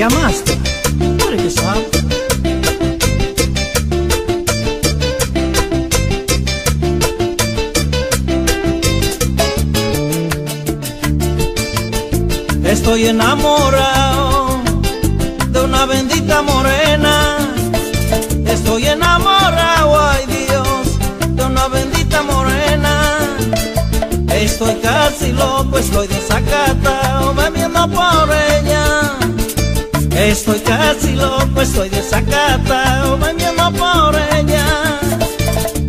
llamaste? Porque sabes. Estoy enamorado de una bendita morena. Estoy enamorado, ay Dios, de una bendita morena. Estoy casi loco, estoy desacatado, bebiendo por Estoy casi loco, estoy desacatado, bebiendo por ella.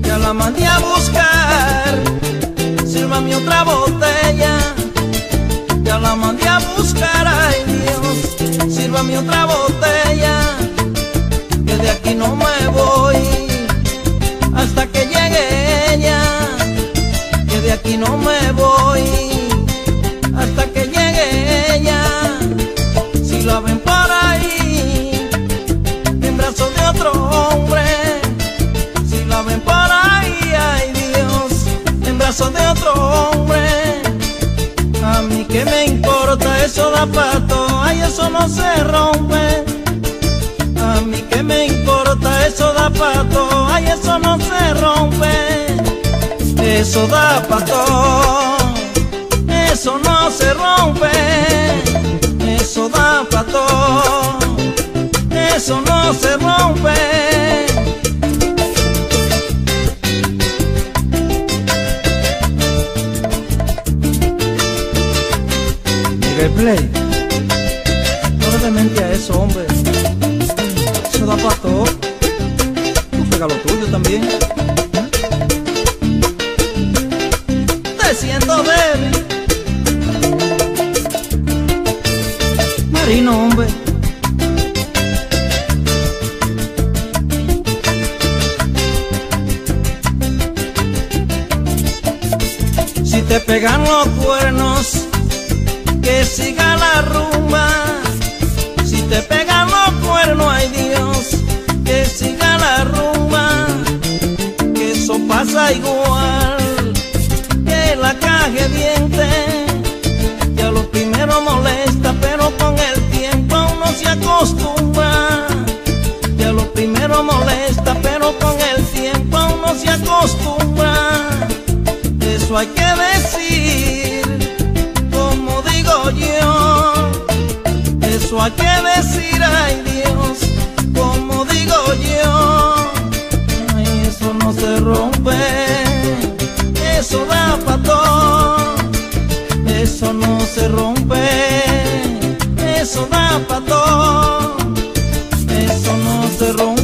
Ya la mandé a buscar, sírvame otra botella. Ya la mandé a buscar, ay Dios, sírvame otra botella. Que de aquí no me voy hasta que llegue ella. Que de aquí no me voy De otro hombre. A mí que me importa eso da pato, ay eso no se rompe. A mí que me importa eso da pato, ay eso no se rompe. Eso da pato, eso no se rompe. Eso da pato, eso no se rompe. Play, no le mente a eso, hombre. Eso da para todo. Tú juega lo tuyo también. Te siento débil. Marino, hombre. Si te pegan los cuernos, que siga la rumba. Si te pegan los cuernos, ay Dios, que siga la rumba. Que eso pasa igual que la caja de dientes. Ya lo primero molesta, pero con el tiempo uno se acostumbra. Ya lo primero molesta, pero con el tiempo uno se acostumbra. Eso hay que decir Hay que decir, ay Dios, como digo yo. Eso no se rompe, eso da pato. Eso no se rompe, eso da pato. Eso no se rompe,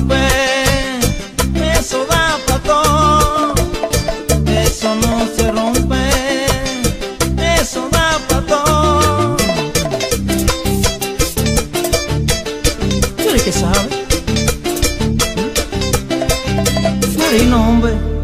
que sabe? Marino, hombre.